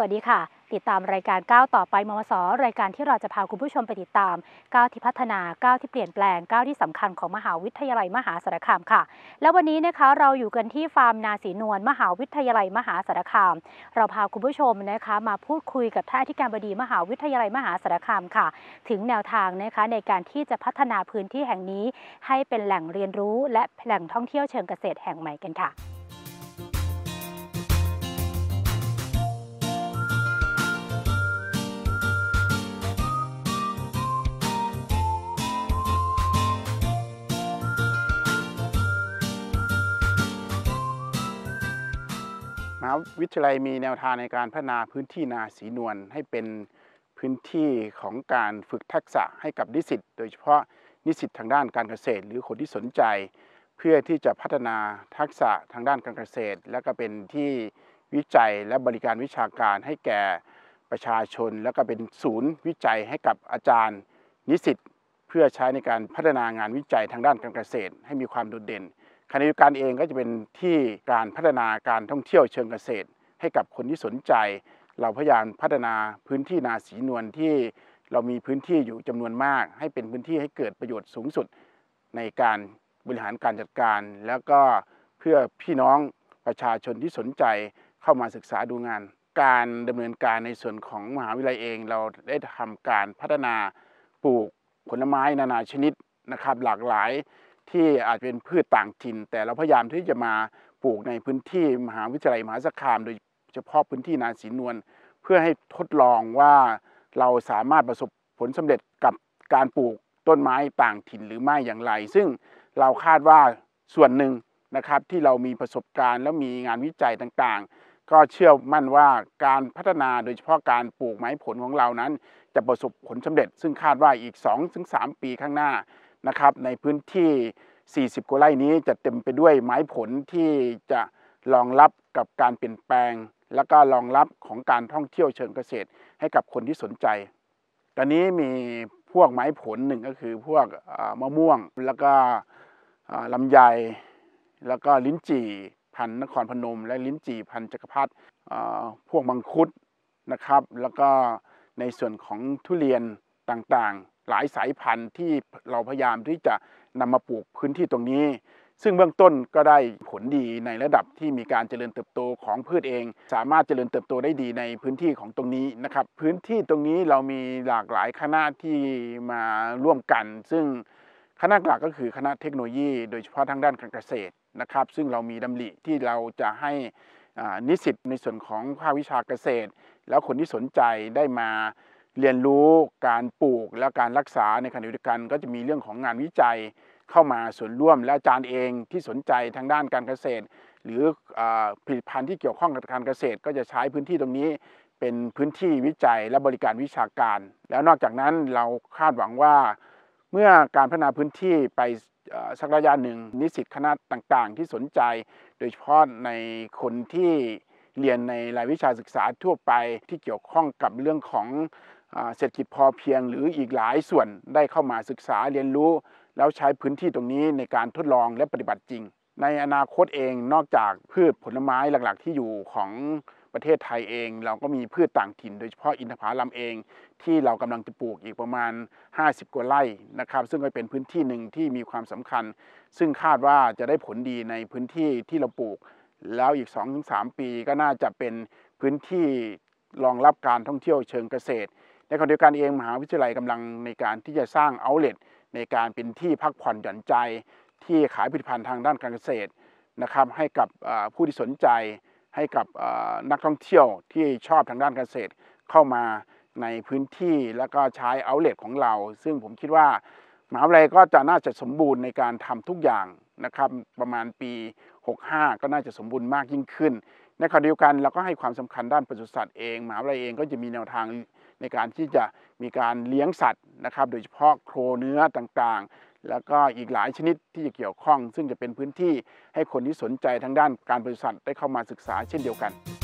วัสดีค่ะ ติดตามรายการก้าวต่อไปมมส รายการที่เราจะพาคุณผู้ชมไปติดตามก้าวที่พัฒนาก้าวที่เปลี่ยนแปลงก้าวที่สำคัญของมหาวิทยาลัยมหาสารคามค่ะ แล้ววันนี้นะคะเราอยู่กันที่ฟาร์มนาสีนวลมหาวิทยาลัยมหาสารคาม เราพาคุณผู้ชมนะคะมาพูดคุยกับท่านอธิการบดีมหาวิทยาลัยมหาสารคามค่ะ ถึงแนวทางนะคะในการที่จะพัฒนาพื้นที่แห่งนี้ ให้เป็นแหล่งเรียนรู้ และแหล่งท่องเที่ยวเชิงเกษตรแห่งใหม่กันค่ะ มหาวิทยาลัยมีแนวทางในการพัฒนาพื้นที่นาสีนวลให้เป็นพื้นที่ของการฝึกทักษะให้กับนิสิตโดยเฉพาะนิสิตทางด้านการเกษตร หรือคนที่สนใจ เพื่อที่จะพัฒนาทักษะทางด้านการเกษตร และก็เป็นที่วิจัยและบริการวิชาการให้แก่ประชาชน แล้วก็เป็นศูนย์วิจัยให้กับอาจารย์ นิสิตเพื่อใช้ในการพัฒนางานวิจัยทางด้านการเกษตร ให้มีความโดดเด่น ขณะเดียวกันเองก็จะเป็นที่การพัฒนาการท่องเที่ยวเชิงเกษตร ให้กับคนที่สนใจ เราพยายามพัฒนาพื้นที่นาสีนวลที่เรามีพื้นที่อยู่จำนวนมาก ให้เป็นพื้นที่ให้เกิดประโยชน์สูงสุดในการบริหารการจัดการ แล้วก็เพื่อพี่น้องประชาชนที่สนใจเข้ามาศึกษาดูงาน การดำเนินการในส่วนของมหาวิทยาลัยเอง เราได้ทำการพัฒนาปลูกผลไม้นานาชนิดนะครับหลากหลาย ที่อาจเป็นพืชต่างถิ่น แต่เราพยายามที่จะมาปลูกในพื้นที่มหาวิทยาลัยมหาสารคาม โดยเฉพาะพื้นที่นาสีนวลเพื่อให้ทดลองว่าเราสามารถประสบผลสำเร็จกับการปลูกต้นไม้ต่างถิ่นหรือไม่อย่างไร ซึ่งเราคาดว่าส่วนหนึ่งนะครับที่เรามีประสบการณ์และมีงานวิจัยต่างๆ ก็เชื่อมั่นว่าการพัฒนาโดยเฉพาะการปลูกไม้ผลของเรานั้น จะประสบผลสำเร็จ ซึ่งคาดว่าอีก 2-3 ปีข้างหน้านะครับในพื้นที่ 40กว่าไร่นี้จะเต็มไปด้วยไม้ผลที่จะรองรับกับการเปลี่ยนแปลง และก็รองรับของการท่องเที่ยวเชิงเกษตร ให้กับคนที่สนใจ ตอนนี้มีพวกไม้ผลหนึ่งก็คือพวกมะม่วงแล้วก็ลำไย แล้วก็ลิ้นจี่พันนครพนม และลิ้นจี่พันจักรพรรดิพวกมังคุดนะครับ แล้วก็ในส่วนของทุเรียนต่างๆ หลายสายพันธุ์ที่เราพยายามที่จะ นำมาปลูกพื้นที่ตรงนี้ ซึ่งเบื้องต้นก็ได้ผลดีในระดับที่มีการเจริญเติบโตของพืชเอง สามารถเจริญเติบโตได้ดีในพื้นที่ของตรงนี้นะครับ พื้นที่ตรงนี้เรามีหลากหลายคณะที่มาร่วมกัน ซึ่งคณะหลักก็คือคณะเทคโนโลยี โดยเฉพาะทางด้านการเกษตรนะครับ ซึ่งเรามีดำริที่เราจะให้นิสิตในส่วนของภาควิชาเกษตร แล้วคนที่สนใจได้มา เรียนรู้การปลูกและการรักษาในขณะเดียวกันก็จะมีเรื่องของงานวิจัยเข้ามาส่วนร่วมและอาจารย์เองที่สนใจทางด้านการเกษตร หรือผลิตภัณฑ์ที่เกี่ยวข้องกับการเกษตร ก็จะใช้พื้นที่ตรงนี้เป็นพื้นที่วิจัยและบริการวิชาการ แล้วนอกจากนั้นเราคาดหวังว่า เมื่อการพัฒนาพื้นที่ไปสักระยะหนึ่งนิสิตคณะต่างๆ ที่สนใจ โดยเฉพาะในคนที่เรียนในรายวิชาศึกษาทั่วไปที่เกี่ยวข้องกับเรื่องของ เศรษฐกิจพอเพียงหรืออีกหลายส่วนได้เข้ามาศึกษาเรียนรู้ แล้วใช้พื้นที่ตรงนี้ในการทดลองและปฏิบัติจริง ในอนาคตเองนอกจากพืชผลไม้หลักๆ ที่อยู่ของประเทศไทยเอง เราก็มีพืชต่างถิ่น โดยเฉพาะอินทผลัมเอง ที่เรากำลังจะปลูกอีกประมาณ 50 กว่าไร่นะครับ ซึ่งก็เป็นพื้นที่หนึ่งที่มีความสำคัญ ซึ่งคาดว่าจะได้ผลดีในพื้นที่ที่เราปลูก แล้วอีก 2-3 ปีก็น่าจะเป็นพื้นที่รองรับการท่องเที่ยวเชิงเกษตร ในขณะเดียวกันเองมหาวิทยาลัยกำลังในการที่จะสร้างเอาเล t ในการเป็นที่พักผ่อนหย่อนใจ ที่ขายผลิตภัณฑ์ทางด้านการเกษตรนะครับให้กับผู้ที่สนใจ ให้กับนักท่องเที่ยวที่ชอบทางด้านเกษตรเข้ามาในพื้นที่แล้วก็ใช้เอาเล t ของเรา ซึ่งผมคิดว่ามหาวิทยาลัยก็จะน่าจะสมบูรณ์ในการทำทุกอย่างนะครับประมาณปี 65 ก็น่าจะสมบูรณ์มากยิ่งขึ้น ในขณะเดียวกันเราก็ให้ความสำคัญด้านปศุสัตว์เองมหาวิทยาลัยเองก็จะมีแนวทาง ในการที่จะมีการเลี้ยงสัตว์นะครับ โดยเฉพาะโครเนื้อต่างๆ แล้วก็อีกหลายชนิดที่จะเกี่ยวข้อง ซึ่งจะเป็นพื้นที่ให้คนที่สนใจทางด้านการบริษัทได้เข้ามาศึกษาเช่นเดียวกัน